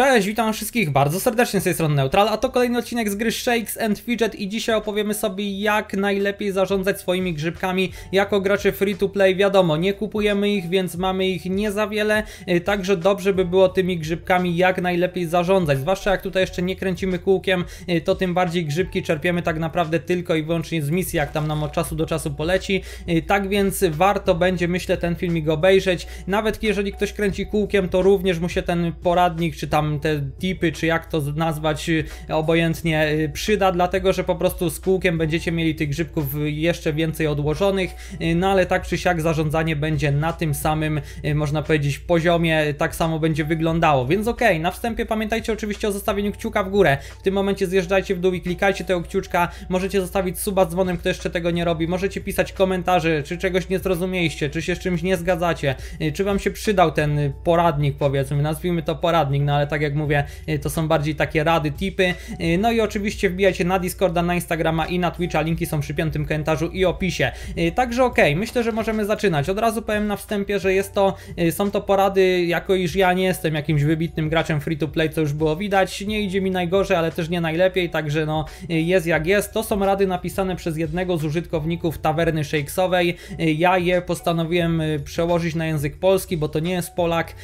Cześć, witam wszystkich bardzo serdecznie z tej strony Neutral, a to kolejny odcinek z gry Shakes and Fidget i dzisiaj opowiemy sobie jak najlepiej zarządzać swoimi grzybkami. Jako gracze free to play. Wiadomo, nie kupujemy ich, więc mamy ich nie za wiele, y, także dobrze by było tymi grzybkami jak najlepiej zarządzać, zwłaszcza jak tutaj jeszcze nie kręcimy kółkiem, y, to tym bardziej grzybki czerpiemy tak naprawdę tylko i wyłącznie z misji, jak tam nam od czasu do czasu poleci, y, tak więc warto będzie myślę ten filmik obejrzeć, nawet jeżeli ktoś kręci kółkiem, to również mu się ten poradnik czy tam te tipy, czy jak to nazwać, y, obojętnie y, przyda, dlatego że po prostu z kółkiem będziecie mieli tych grzybków jeszcze więcej odłożonych, y, no ale tak czy siak zarządzanie będzie na tym samym, można powiedzieć, poziomie, tak samo będzie wyglądało, więc okay, na wstępie pamiętajcie oczywiście o zostawieniu kciuka w górę, w tym momencie zjeżdżajcie w dół i klikajcie tego kciuczka, możecie zostawić suba z dzwonem, kto jeszcze tego nie robi, możecie pisać komentarze, czy czegoś nie zrozumieliście, czy się z czymś nie zgadzacie, czy wam się przydał ten poradnik powiedzmy, nazwijmy to poradnik, no ale tak jak mówię, y, to są bardziej takie rady, tipy. Y, no i oczywiście wbijajcie na Discorda, na Instagrama i na Twitcha, linki są przy piątym komentarzu i opisie. Y, także okay, myślę, że możemy zaczynać. Od razu powiem na wstępie, że jest to, są to porady, jako iż ja nie jestem jakimś wybitnym graczem free to play, co już było widać. Nie idzie mi najgorzej, ale też nie najlepiej, także no jest jak jest. To są rady napisane przez jednego z użytkowników tawerny Shakesowej. Ja je postanowiłem przełożyć na język polski, bo to nie jest Polak.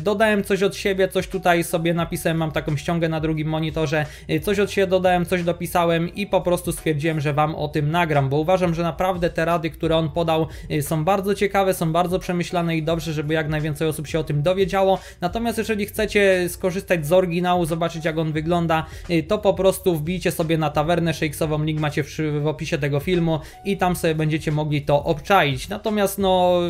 Dodałem coś od siebie, coś tutaj sobie napisałem, mam taką ściągę na drugim monitorze, y, coś od siebie dodałem, coś dopisałem i po prostu stwierdziłem, że Wam o tym nagram, bo uważam, że naprawdę te rady, które on podał y, są bardzo ciekawe, są bardzo przemyślane i dobrze, żeby jak najwięcej osób się o tym dowiedziało. Natomiast jeżeli chcecie skorzystać z oryginału, zobaczyć jak on wygląda, y, to po prostu wbijcie sobie na tawernę shakesową, link macie w, w opisie tego filmu i tam sobie będziecie mogli to obczaić. Natomiast no,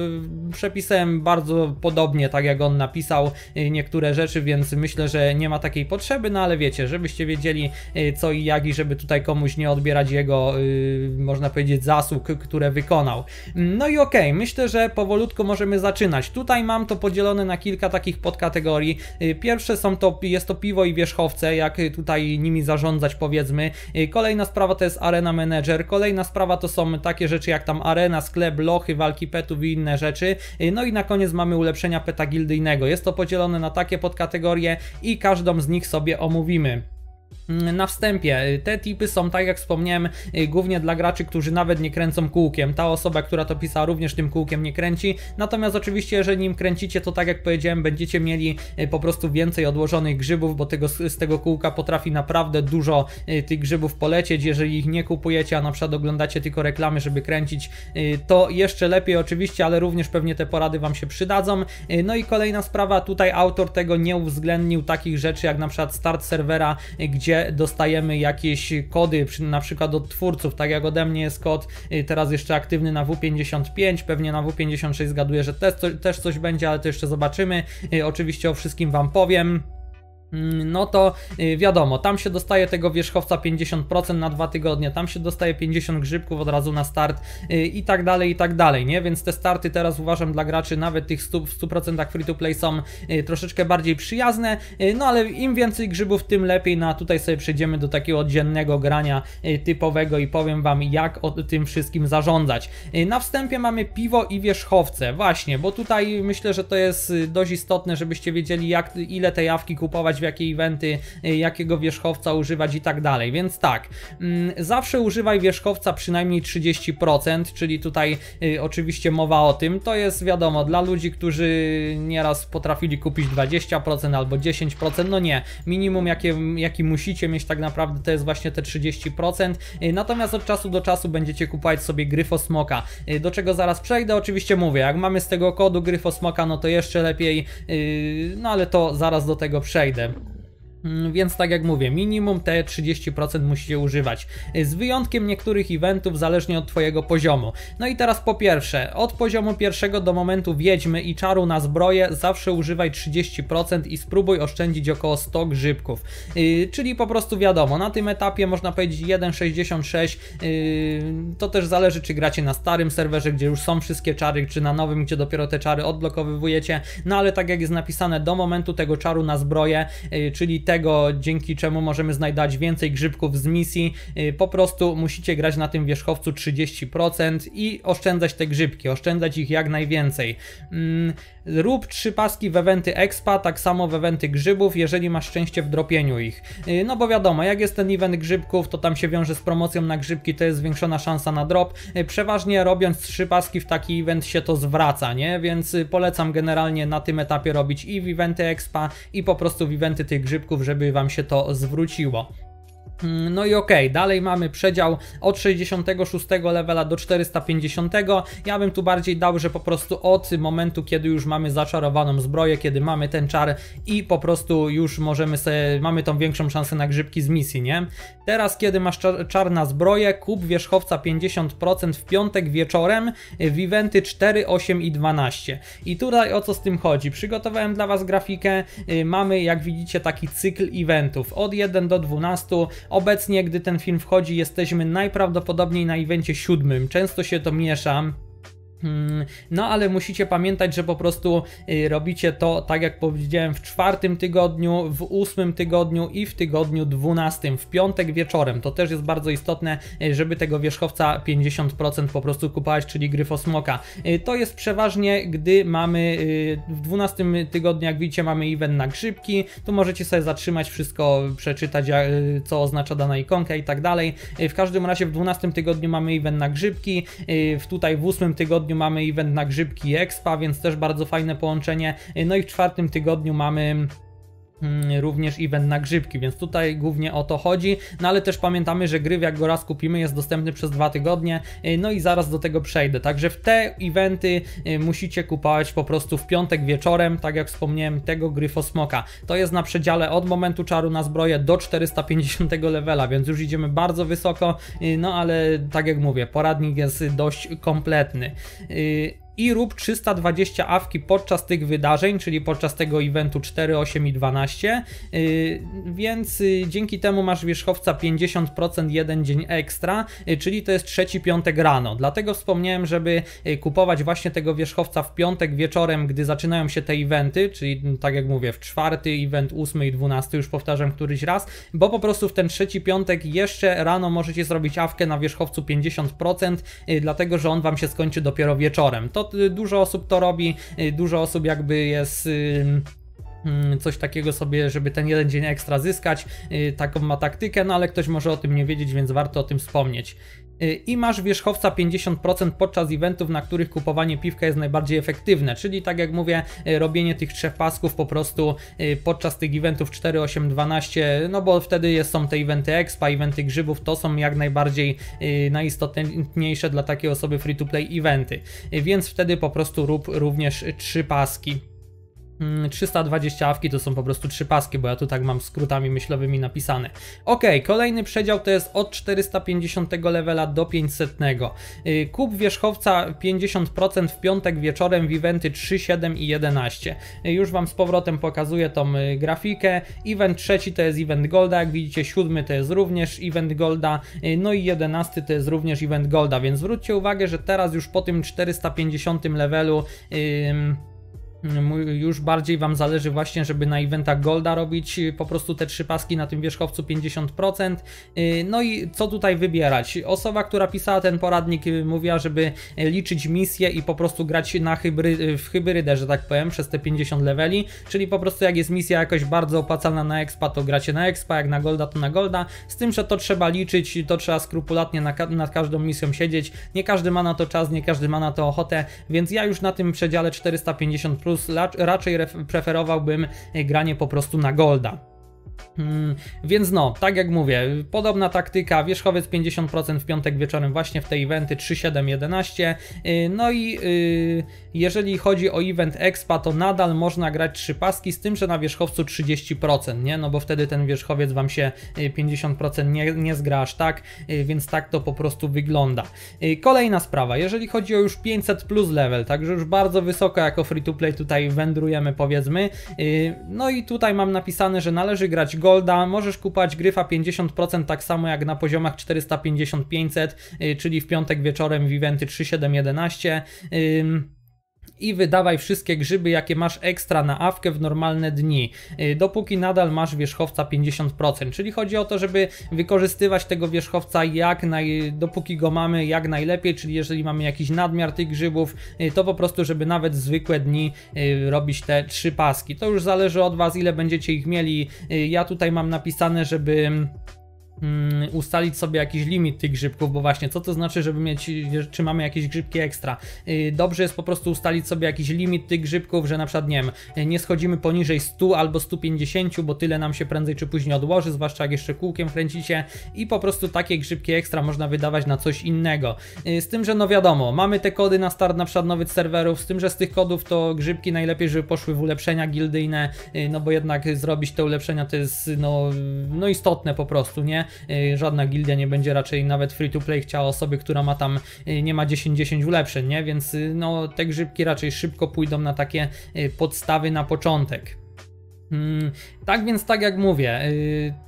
przepisałem bardzo podobnie, tak jak on napisał niektóre rzeczy, więc myślę, że nie ma takiej potrzeby, no ale wiecie, żebyście wiedzieli y, co i jak i żeby tutaj komuś nie odbierać jego, yy, można powiedzieć, zasług, które wykonał. No i okej, okay, myślę, że powolutku możemy zaczynać. Tutaj mam to podzielone na kilka takich podkategorii. Yy, pierwsze są to, jest to piwo i wierzchowce, jak tutaj nimi zarządzać powiedzmy. Kolejna sprawa to jest Arena Manager, kolejna sprawa to są takie rzeczy jak tam arena, sklep, lochy, walki petów i inne rzeczy. No i na koniec mamy ulepszenia peta gildyjnego. Jest to podzielone na takie podkategorie i każdą z nich sobie omówimy. Mm, na wstępie, te tipy są, tak jak wspomniałem, y, głównie dla graczy, którzy nawet nie kręcą kółkiem. Ta osoba, która to pisała, również tym kółkiem nie kręci. Natomiast oczywiście, jeżeli nim kręcicie, to tak jak powiedziałem, będziecie mieli y, po prostu więcej odłożonych grzybów, bo tego, z tego kółka potrafi naprawdę dużo y, tych grzybów polecieć. Jeżeli ich nie kupujecie, a na przykład oglądacie tylko reklamy, żeby kręcić, to jeszcze lepiej oczywiście, ale również pewnie te porady Wam się przydadzą. No i kolejna sprawa, tutaj autor tego nie uwzględnił takich rzeczy jak na przykład start serwera, gdzie gdzie dostajemy jakieś kody, na przykład od twórców, tak jak ode mnie jest kod y, teraz jeszcze aktywny na W55, pewnie na W56 zgaduję, że też, też coś będzie, ale to jeszcze zobaczymy. Y, oczywiście o wszystkim Wam powiem. Mm, no to y, wiadomo, tam się dostaje tego wierzchowca 50% na dwa tygodnie, tam się dostaje 50 grzybków od razu na start y, i tak dalej, i tak dalej, nie? Więc te starty teraz uważam dla graczy, nawet tych 100, w 100% free to play są y, troszeczkę bardziej przyjazne, no ale im więcej grzybów, tym lepiej, no a tutaj sobie przejdziemy do takiego dziennego grania typowego i powiem Wam, jak o tym wszystkim zarządzać. Na wstępie mamy piwo i wierzchowce, właśnie, bo tutaj myślę, że to jest dość istotne, żebyście wiedzieli, jak, ile tej jawki kupować jakie eventy, y, jakiego wierzchowca używać i tak dalej. Więc tak, mm, zawsze używaj wierzchowca przynajmniej 30%, czyli tutaj y, oczywiście mowa o tym. To jest wiadomo, dla ludzi, którzy nieraz potrafili kupić 20% albo 10%, no nie, minimum jakie, jaki musicie mieć tak naprawdę to jest właśnie te 30%. Y, natomiast od czasu do czasu będziecie kupować sobie Gryfosmoka, do czego zaraz przejdę. Oczywiście mówię, jak mamy z tego kodu Gryfosmoka, no to jeszcze lepiej, no ale to zaraz do tego przejdę. Mm, więc tak jak mówię, minimum te 30% musicie używać. Z wyjątkiem niektórych eventów zależnie od Twojego poziomu. No i teraz po pierwsze, od poziomu pierwszego do momentu wiedźmy i czaru na zbroję zawsze używaj 30% i spróbuj oszczędzić około 100 grzybków. Yy, czyli po prostu wiadomo, na tym etapie można powiedzieć 1.66, yy, to też zależy czy gracie na starym serwerze, gdzie już są wszystkie czary, czy na nowym, gdzie dopiero te czary odblokowywujecie. No ale tak jak jest napisane, do momentu tego czaru na zbroję, yy, czyli te tego, dzięki czemu możemy znajdować więcej grzybków z misji. Y, po prostu musicie grać na tym wierzchowcu 30% i oszczędzać te grzybki, oszczędzać ich jak najwięcej. Mm, Rób trzy paski w eventy expa, tak samo w eventy grzybów, jeżeli masz szczęście w dropieniu ich. Y, no bo wiadomo, jak jest ten event grzybków, to tam się wiąże z promocją na grzybki, to jest zwiększona szansa na drop. Y, przeważnie robiąc trzy paski w taki event się to zwraca, nie? Więc polecam generalnie na tym etapie robić i w eventy expa, i po prostu w eventy tych grzybków, żeby wam się to zwróciło. Mm, no i okej, okay, dalej mamy przedział od 66 levela do 450. Ja bym tu bardziej dał, że po prostu od momentu, kiedy już mamy zaczarowaną zbroję, kiedy mamy ten czar i po prostu już możemy sobie, mamy tą większą szansę na grzybki z misji, nie? Teraz, kiedy masz czar, czar na zbroję, kup wierzchowca 50% w piątek wieczorem w eventy 4, 8 i 12. I tutaj o co z tym chodzi? Przygotowałem dla Was grafikę, y, mamy jak widzicie taki cykl eventów od 1 do 12 Obecnie, gdy ten film wchodzi, jesteśmy najprawdopodobniej na evencie siódmym. Często się to miesza. Hmm, no, ale musicie pamiętać, że po prostu y, robicie to, tak jak powiedziałem, w czwartym tygodniu, w ósmym tygodniu i w tygodniu dwunastym, w piątek wieczorem. To też jest bardzo istotne, y, żeby tego wierzchowca 50% po prostu kupować, czyli gryfosmoka. Y, to jest przeważnie, gdy mamy w dwunastym tygodniu, jak widzicie, mamy event na grzybki. Tu możecie sobie zatrzymać wszystko, przeczytać, co oznacza dana ikonka i tak dalej. W każdym razie w dwunastym tygodniu mamy event na grzybki, tutaj w ósmym tygodniu tygodniu mamy event na grzybki expa, więc też bardzo fajne połączenie. No i w czwartym tygodniu mamy również event na grzybki, więc tutaj głównie o to chodzi, no ale też pamiętamy, że gry jak go raz kupimy jest dostępny przez dwa tygodnie, y, no i zaraz do tego przejdę, także w te eventy y, musicie kupować po prostu w piątek wieczorem, tak jak wspomniałem, tego Gryfosmoka. To jest na przedziale od momentu czaru na zbroję do 450 levela, więc już idziemy bardzo wysoko, y, no ale tak jak mówię, poradnik jest dość kompletny i rób 320 awki podczas tych wydarzeń, czyli podczas tego eventu 4, 8 i 12, yy, więc yy, dzięki temu masz wierzchowca 50% jeden dzień ekstra, yy, czyli to jest trzeci piątek rano. Dlatego wspomniałem, żeby yy, kupować właśnie tego wierzchowca w piątek wieczorem, gdy zaczynają się te eventy, czyli mm, tak jak mówię, w czwarty event, 8 i 12, już powtarzam któryś raz, bo po prostu w ten trzeci piątek jeszcze rano możecie zrobić awkę na wierzchowcu 50%, yy, dlatego że on wam się skończy dopiero wieczorem. To Y, dużo osób to robi, y, dużo osób jakby jest mm, coś takiego sobie, żeby ten jeden dzień ekstra zyskać, y, taką ma taktykę, no ale ktoś może o tym nie wiedzieć, więc warto o tym wspomnieć. I masz wierzchowca 50% podczas eventów, na których kupowanie piwka jest najbardziej efektywne, czyli tak jak mówię, robienie tych trzech pasków po prostu podczas tych eventów 4, 8, 12, no bo wtedy są te eventy expa, eventy grzybów, to są jak najbardziej najistotniejsze dla takiej osoby free to play eventy, więc wtedy po prostu rób również trzy paski. 320 mm, awki to są po prostu trzy paski, bo ja tu tak mam skrótami myślowymi napisane. Ok, kolejny przedział to jest od 450 levela do 500. Y, kup wierzchowca 50% w piątek wieczorem w eventy 3, 7 i 11. Y, już Wam z powrotem pokazuję tą y, grafikę. Event trzeci to jest event Golda, jak widzicie siódmy to jest również event Golda, no i 11 to jest również event Golda, więc zwróćcie uwagę, że teraz już po tym 450 levelu yy, już bardziej Wam zależy właśnie, żeby na eventach Golda robić y, po prostu te trzy paski na tym wierzchowcu 50%. Y, no i co tutaj wybierać? Osoba, która pisała ten poradnik y, mówiła, żeby liczyć misje i po prostu grać na hybry, w hybrydę, że tak powiem, przez te 50 leveli, czyli po prostu jak jest misja jakoś bardzo opłacalna na expa, to gracie na expa, jak na golda, to na golda, z tym, że to trzeba liczyć, to trzeba skrupulatnie nad każdą misją siedzieć, nie każdy ma na to czas, nie każdy ma na to ochotę, więc ja już na tym przedziale 450 plus plus raczej preferowałbym granie po prostu na golda. Hmm, więc no, tak jak mówię, podobna taktyka, wierzchowiec 50% w piątek wieczorem właśnie w te eventy 3, 7, 11. No i yy, jeżeli chodzi o event expa, to nadal można grać 3 paski, z tym, że na wierzchowcu 30%, nie? No bo wtedy ten wierzchowiec wam się 50% y, nie, nie zgra aż tak, yy, więc tak to po prostu wygląda. Yy, kolejna sprawa, jeżeli chodzi o już 500 plus level, także już bardzo wysoko jako free to play tutaj wędrujemy powiedzmy. Y, no i tutaj mam napisane, że należy grać Golda, możesz kupować gryfa 50% tak samo jak na poziomach 450-500, y, czyli w piątek wieczorem w eventy 3, 7, 11. i wydawaj wszystkie grzyby, jakie masz ekstra na awkę w normalne dni, y, dopóki nadal masz wierzchowca 50%. Czyli chodzi o to, żeby wykorzystywać tego wierzchowca jak naj, dopóki go mamy jak najlepiej, czyli jeżeli mamy jakiś nadmiar tych grzybów, y, to po prostu, żeby nawet zwykłe dni y, robić te trzy paski. To już zależy od Was, ile będziecie ich mieli. Ja tutaj mam napisane, żeby ustalić sobie jakiś limit tych grzybków, bo właśnie co to znaczy, żeby mieć, czy mamy jakieś grzybki ekstra. Y, dobrze jest po prostu ustalić sobie jakiś limit tych grzybków, że na przykład nie wiem, nie schodzimy poniżej 100 albo 150, bo tyle nam się prędzej czy później odłoży, zwłaszcza jak jeszcze kółkiem kręcicie i po prostu takie grzybki ekstra można wydawać na coś innego. Y, z tym, że no wiadomo, mamy te kody na start na przykład nowych serwerów, z tym, że z tych kodów to grzybki najlepiej, żeby poszły w ulepszenia gildyjne, y, no bo jednak zrobić te ulepszenia to jest no, no istotne po prostu, nie? Y, żadna gildia nie będzie raczej nawet free to play chciała osoby, która ma tam y, nie ma 10-10 ulepszeń, nie? Więc y, no te grzybki raczej szybko pójdą na takie podstawy na początek. Hmm, tak więc tak jak mówię,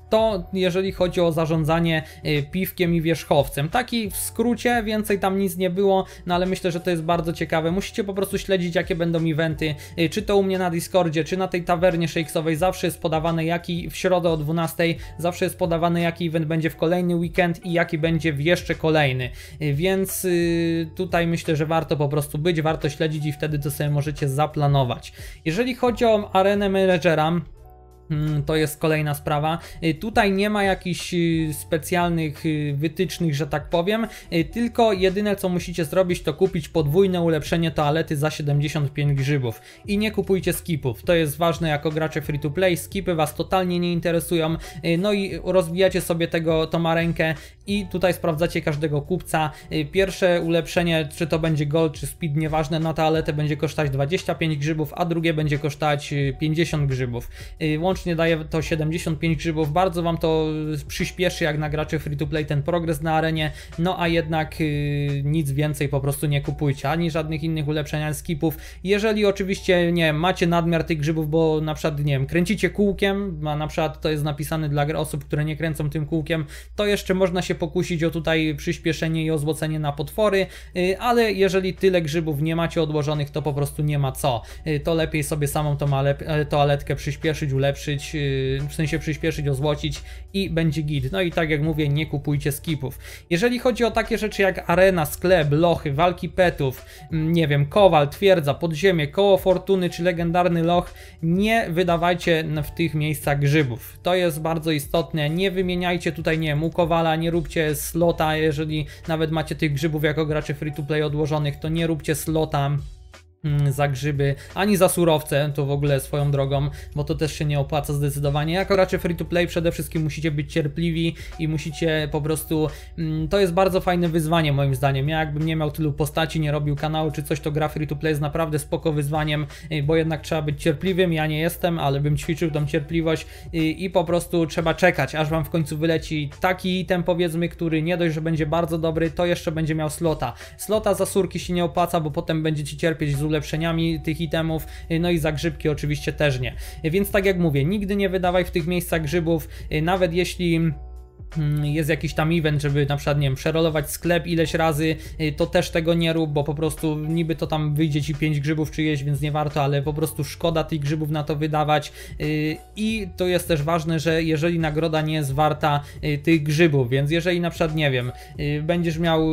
to jeżeli chodzi o zarządzanie y, piwkiem i wierzchowcem. Taki w skrócie, więcej tam nic nie było, no ale myślę, że to jest bardzo ciekawe. Musicie po prostu śledzić, jakie będą eventy, y, czy to u mnie na Discordzie, czy na tej tawernie shakesowej, zawsze jest podawane jaki w środę o 12, zawsze jest podawane jaki event będzie w kolejny weekend i jaki będzie w jeszcze kolejny, y, więc tutaj myślę, że warto po prostu być, warto śledzić i wtedy to sobie możecie zaplanować. Jeżeli chodzi o arenę menedżera, to jest kolejna sprawa. Y, tutaj nie ma jakichś y, specjalnych y, wytycznych, że tak powiem, tylko jedyne co musicie zrobić to kupić podwójne ulepszenie toalety za 75 grzybów. I nie kupujcie skipów, to jest ważne jako gracze free to play, skipy was totalnie nie interesują, no i rozbijacie sobie tego tomarenkę i tutaj sprawdzacie każdego kupca. Pierwsze ulepszenie, czy to będzie gold, czy speed, nieważne, na toaletę będzie kosztować 25 grzybów, a drugie będzie kosztować 50 grzybów daje to 75 grzybów. Bardzo Wam to przyspieszy, jak na graczy free to play ten progres na arenie. No a jednak yy, nic więcej po prostu nie kupujcie, ani żadnych innych ulepszeń, ani skipów. Jeżeli oczywiście nie macie nadmiar tych grzybów, bo na przykład nie wiem, kręcicie kółkiem, a na przykład to jest napisane dla osób, które nie kręcą tym kółkiem, to jeszcze można się pokusić o tutaj przyspieszenie i ozłocenie na potwory, yy, ale jeżeli tyle grzybów nie macie odłożonych, to po prostu nie ma co. Yy, to lepiej sobie samą tą toaletkę przyspieszyć, ulepszyć y, w sensie przyspieszyć, ozłocić i będzie git. No i tak jak mówię, nie kupujcie skipów. Jeżeli chodzi o takie rzeczy jak arena, sklep, lochy, walki petów, mm, nie wiem, kowal, twierdza, podziemie, koło fortuny czy legendarny loch, nie wydawajcie w tych miejscach grzybów. To jest bardzo istotne. Nie wymieniajcie tutaj, nie wiem, u kowala, nie róbcie slota, jeżeli nawet macie tych grzybów jako gracze free to play odłożonych, to nie róbcie slota za grzyby, ani za surowce, to w ogóle swoją drogą, bo to też się nie opłaca zdecydowanie. Jako raczej free to play przede wszystkim musicie być cierpliwi i musicie po prostu, mm, to jest bardzo fajne wyzwanie moim zdaniem. Ja jakbym nie miał tylu postaci, nie robił kanału czy coś, to gra free to play jest naprawdę spoko wyzwaniem, y, bo jednak trzeba być cierpliwym, ja nie jestem, ale bym ćwiczył tą cierpliwość i, y, i po prostu trzeba czekać, aż wam w końcu wyleci taki item powiedzmy, który nie dość, że będzie bardzo dobry, to jeszcze będzie miał slota. Slota za surki się nie opłaca, bo potem będziecie cierpieć z ulepszeniami tych itemów, y, no i za grzybki oczywiście też nie. Więc tak jak mówię, nigdy nie wydawaj w tych miejscach grzybów, y, nawet jeśli jest jakiś tam event, żeby na przykład, nie wiem, przerolować sklep ileś razy, y, to też tego nie rób, bo po prostu niby to tam wyjdzie ci 5 grzybów czyjeś, więc nie warto, ale po prostu szkoda tych grzybów na to wydawać. Y, I to jest też ważne, że jeżeli nagroda nie jest warta y, tych grzybów, więc jeżeli na przykład, nie wiem, będziesz miał,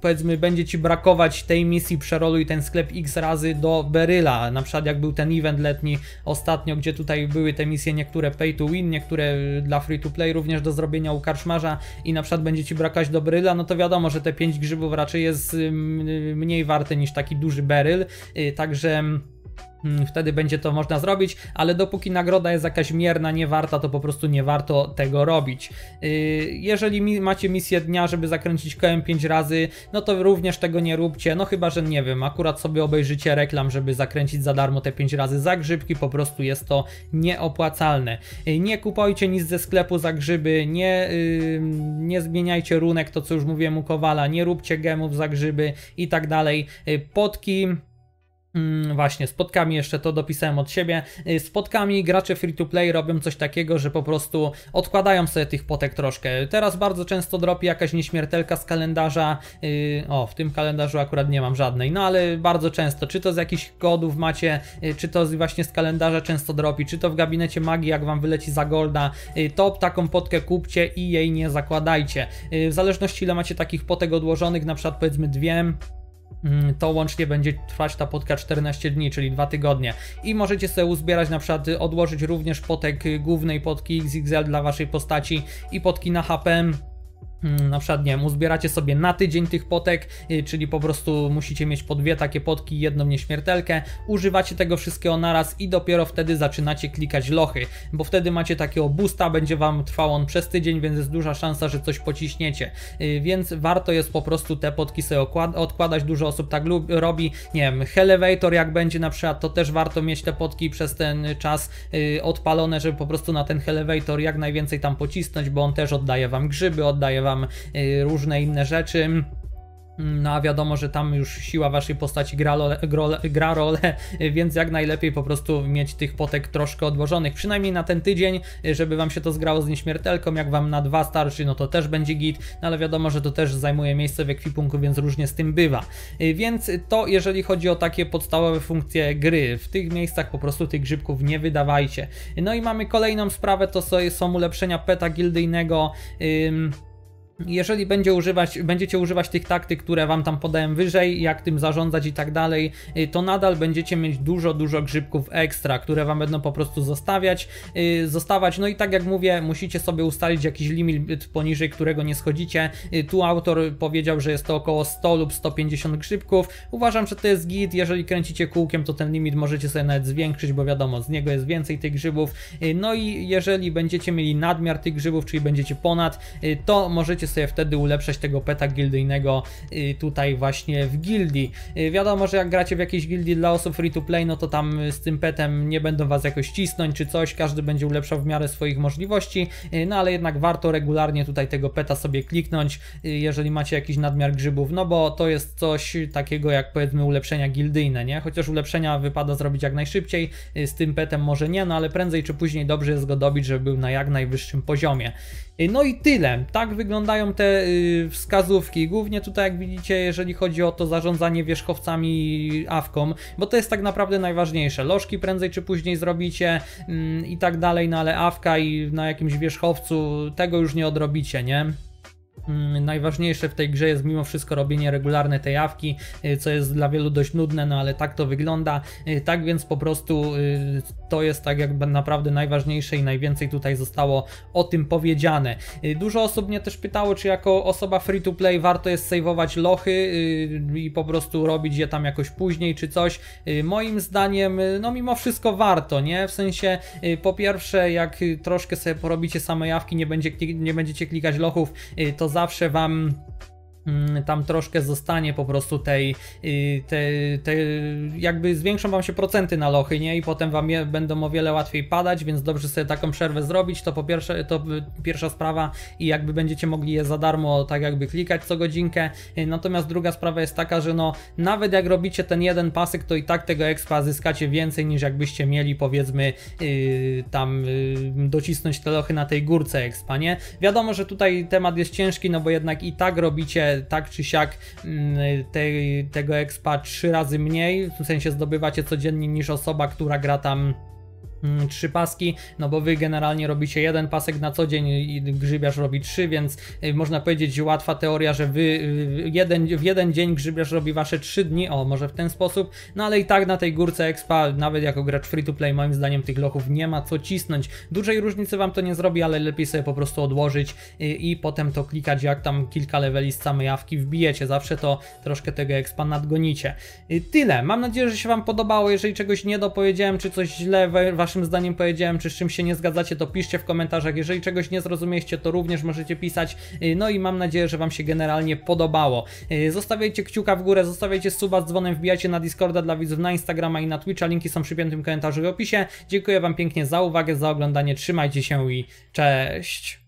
powiedzmy, będzie ci brakować tej misji, przeroluj ten sklep x razy do Beryla, na przykład jak był ten event letni ostatnio, gdzie tutaj były te misje niektóre pay to win, niektóre dla free to play również do zrobienia u karczmarza i na przykład będzie ci brakać do bryla, no to wiadomo, że te 5 grzybów raczej jest mniej warte niż taki duży beryl, y, także wtedy będzie to można zrobić, ale dopóki nagroda jest jakaś mierna, nie warta, to po prostu nie warto tego robić. Y, jeżeli macie misję dnia, żeby zakręcić kołem 5 razy, no to również tego nie róbcie, no chyba, że nie wiem, akurat sobie obejrzycie reklam, żeby zakręcić za darmo te 5 razy za grzybki, po prostu jest to nieopłacalne. Y, nie kupujcie nic ze sklepu za grzyby, nie, yy, nie zmieniajcie runek, to co już mówiłem u Kowala, nie róbcie gemów za grzyby i tak dalej. Y, potki Mm, właśnie, spotkami jeszcze to dopisałem od siebie. Y, Spotkami gracze free to play robią coś takiego, że po prostu odkładają sobie tych potek troszkę. Teraz bardzo często dropi jakaś nieśmiertelka z kalendarza. y, O, w tym kalendarzu akurat nie mam żadnej, no ale bardzo często. Czy to z jakichś kodów macie, y, czy to właśnie z kalendarza często dropi, czy to w gabinecie magii, jak wam wyleci za golda, to taką potkę kupcie i jej nie zakładajcie. W zależności ile macie takich potek odłożonych, na przykład powiedzmy dwie, to łącznie będzie trwać ta potka 14 dni, czyli 2 tygodnie. I możecie sobie uzbierać, na przykład odłożyć również potek y, głównej potki XXL dla waszej postaci i potki na HP. Mm, Na przykład, nie wiem, uzbieracie sobie na tydzień tych potek, y, czyli po prostu musicie mieć po dwie takie potki jedną nieśmiertelkę. Używacie tego wszystkiego naraz i dopiero wtedy zaczynacie klikać lochy, bo wtedy macie takiego boosta, będzie wam trwał on przez tydzień, więc jest duża szansa, że coś pociśniecie. Y, Więc warto jest po prostu te potki sobie odkładać. Dużo osób tak robi. Nie wiem, Elevator jak będzie na przykład, to też warto mieć te potki przez ten czas y, odpalone, żeby po prostu na ten Elevator jak najwięcej tam pocisnąć, bo on też oddaje wam grzyby, oddaje wam y, różne inne rzeczy. No a wiadomo, że tam już siła waszej postaci gra, role, grole- gra rolę, więc jak najlepiej po prostu mieć tych potek troszkę odłożonych, przynajmniej na ten tydzień, żeby wam się to zgrało z nieśmiertelką, jak wam na dwa starczy, no to też będzie git, no ale wiadomo, że to też zajmuje miejsce w ekwipunku, więc różnie z tym bywa. Y, Więc to jeżeli chodzi o takie podstawowe funkcje gry, w tych miejscach po prostu tych grzybków nie wydawajcie. No i mamy kolejną sprawę, to są ulepszenia peta gildyjnego, ym, jeżeli będzie używać, będziecie używać tych taktyk, które wam tam podałem wyżej, jak tym zarządzać i tak dalej, y, to nadal będziecie mieć dużo, dużo grzybków ekstra, które wam będą po prostu zostawiać, y, zostawać. No i tak jak mówię, musicie sobie ustalić jakiś limit poniżej którego nie schodzicie. Y, Tu autor powiedział, że jest to około 100 lub 150 grzybków. Uważam, że to jest git. Jeżeli kręcicie kółkiem, to ten limit możecie sobie nawet zwiększyć, bo wiadomo, z niego jest więcej tych grzybów. Y, No i jeżeli będziecie mieli nadmiar tych grzybów, czyli będziecie ponad, y, to możecie sobie wtedy ulepszać tego peta gildyjnego y, tutaj właśnie w gildii. Y, Wiadomo, że jak gracie w jakiejś gildii dla osób free to play, no to tam y, z tym petem nie będą was jakoś cisnąć czy coś, każdy będzie ulepszał w miarę swoich możliwości, no ale jednak warto regularnie tutaj tego peta sobie kliknąć, jeżeli macie jakiś nadmiar grzybów, no bo to jest coś takiego jak powiedzmy ulepszenia gildyjne, nie? Chociaż ulepszenia wypada zrobić jak najszybciej, z tym petem może nie, no ale prędzej czy później dobrze jest go dobić, żeby był na jak najwyższym poziomie. No i tyle. Tak wyglądają te y, wskazówki. Głównie tutaj, jak widzicie, jeżeli chodzi o to zarządzanie wierzchowcami awką, bo to jest tak naprawdę najważniejsze. Lożki prędzej czy później zrobicie mm, i tak dalej, no ale awka i na jakimś wierzchowcu tego już nie odrobicie, nie? Mm, Najważniejsze w tej grze jest mimo wszystko robienie regularne tej jawki, y, co jest dla wielu dość nudne, no ale tak to wygląda. Y, Tak więc po prostu y, to jest tak jakby naprawdę najważniejsze i najwięcej tutaj zostało o tym powiedziane. Dużo osób mnie też pytało, czy jako osoba free to play warto jest saveować lochy i po prostu robić je tam jakoś później czy coś. Moim zdaniem, no mimo wszystko warto, nie? W sensie, po pierwsze, jak troszkę sobie porobicie same jawki, nie, będzie, nie będziecie klikać lochów, y, to zawsze wam tam troszkę zostanie po prostu tej, y, te, te, jakby zwiększą wam się procenty na lochy, nie? I potem wam je, będą o wiele łatwiej padać, więc dobrze sobie taką przerwę zrobić, to po pierwsze, to y, pierwsza sprawa i jakby będziecie mogli je za darmo tak jakby klikać co godzinkę, Y, natomiast druga sprawa jest taka, że no nawet jak robicie ten jeden pasek, to i tak tego expa zyskacie więcej niż jakbyście mieli powiedzmy y, tam y, docisnąć te lochy na tej górce expa, nie? Wiadomo, że tutaj temat jest ciężki, no bo jednak i tak robicie tak czy siak mm, tego expa trzy razy mniej, w sensie zdobywacie codziennie niż osoba, która gra tam trzy paski, no bo wy generalnie robicie jeden pasek na co dzień i grzybiarz robi trzy, więc y, można powiedzieć łatwa teoria, że wy y, jeden, w jeden dzień grzybiarz robi wasze trzy dni, o może w ten sposób, no ale i tak na tej górce expa, nawet jako gracz free to play moim zdaniem tych lochów nie ma co cisnąć, dużej różnicy wam to nie zrobi, ale lepiej sobie po prostu odłożyć y, i potem to klikać jak tam kilka leveli z samej jawki wbijecie, zawsze to troszkę tego expa nadgonicie. Tyle, mam nadzieję, że się wam podobało, jeżeli czegoś nie dopowiedziałem, czy coś źle we- waszym zdaniem powiedziałem, czy z czymś się nie zgadzacie, to piszcie w komentarzach, jeżeli czegoś nie zrozumieliście, to również możecie pisać, Y, no i mam nadzieję, że wam się generalnie podobało. Y, Zostawiajcie kciuka w górę, zostawiajcie suba z dzwonem, wbijajcie na Discorda dla widzów na Instagrama i na Twitcha, linki są przy piętym komentarzu i opisie. Dziękuję wam pięknie za uwagę, za oglądanie, trzymajcie się i cześć!